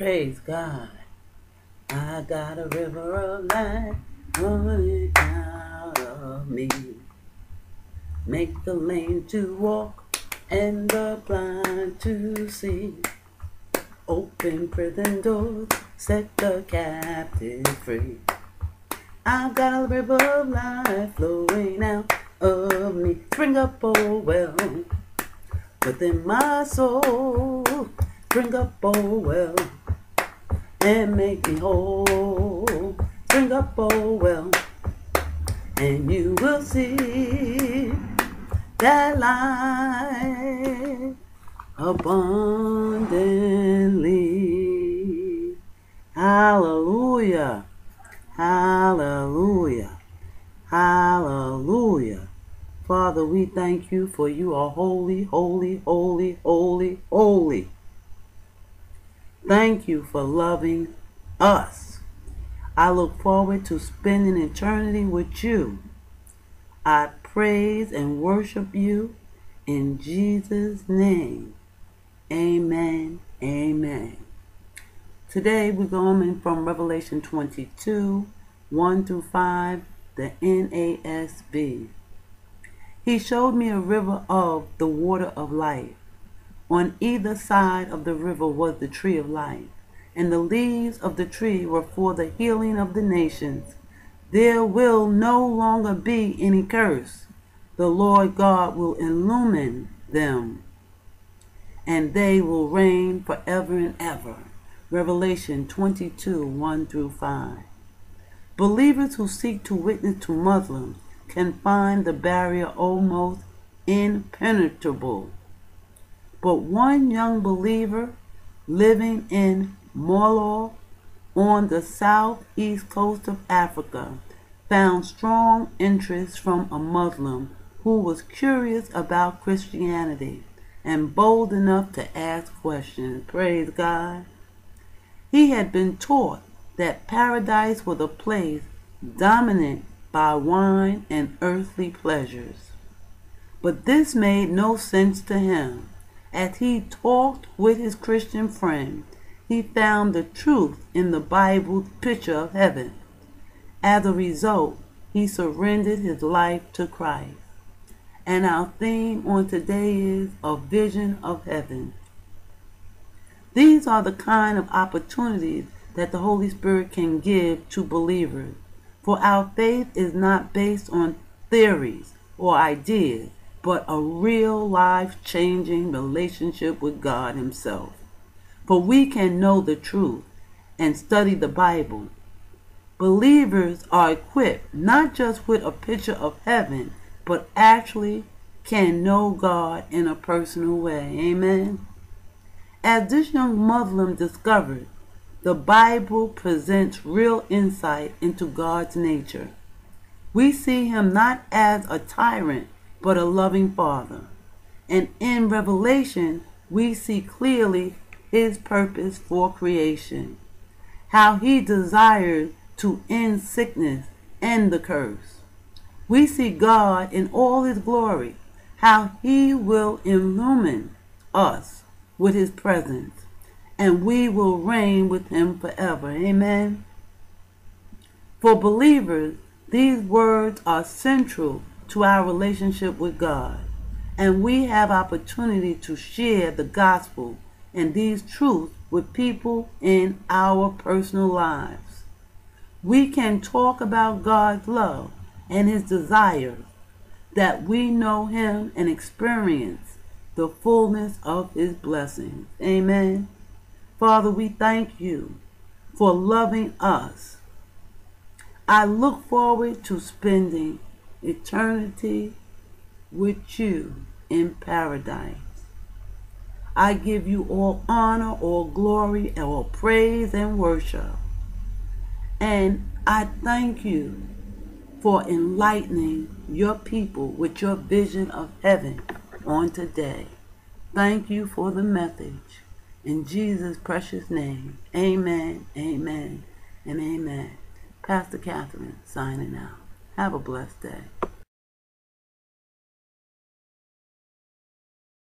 Praise God. I got a river of life running out of me. Make the lame to walk and the blind to see. Open prison doors, set the captive free. I've got a river of life flowing out of me. Spring up, oh well, within my soul. Bring up, oh well, and make me whole. Bring up, oh well, and you will see that life abundantly. Hallelujah. Hallelujah. Hallelujah. Father, we thank you for you are holy, holy, holy, holy, holy. Thank you for loving us. I look forward to spending eternity with you. I praise and worship you in Jesus' name. Amen. Amen. Today we're going from Revelation 22, 1 through 5, the NASB. He showed me a river of the water of life. On either side of the river was the tree of life, and the leaves of the tree were for the healing of the nations. There will no longer be any curse. The Lord God will illumine them, and they will reign forever and ever. Revelation 22 1 through 5. Believers who seek to witness to Muslims can find the barrier almost impenetrable. But one young believer living in Molo on the southeast coast of Africa found strong interest from a Muslim who was curious about Christianity and bold enough to ask questions. Praise God. He had been taught that paradise was a place dominant by wine and earthly pleasures. But this made no sense to him. As he talked with his Christian friend, he found the truth in the Bible's picture of heaven. As a result, he surrendered his life to Christ. And our theme on today is a vision of heaven. These are the kind of opportunities that the Holy Spirit can give to believers. For our faith is not based on theories or ideas, but a real life changing relationship with God Himself. For we can know the truth and study the Bible. Believers are equipped not just with a picture of heaven, but actually can know God in a personal way. Amen. As this young Muslim discovered, the Bible presents real insight into God's nature. We see him not as a tyrant, but a loving father. And in Revelation, we see clearly his purpose for creation, how he desires to end sickness and the curse. We see God in all his glory, how he will illumine us with his presence, and we will reign with him forever. Amen. For believers, these words are central to our relationship with God, and we have opportunity to share the gospel and these truths with people in our personal lives. We can talk about God's love and his desires that we know him and experience the fullness of his blessings. Amen. Father, we thank you for loving us. I look forward to spending eternity with you in paradise. I give you all honor, all glory, all praise and worship. And I thank you for enlightening your people with your vision of heaven on today. Thank you for the message. In Jesus' precious name, amen, amen, and amen. Pastor Catherine signing out. Have a blessed day.